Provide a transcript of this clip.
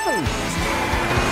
Oh.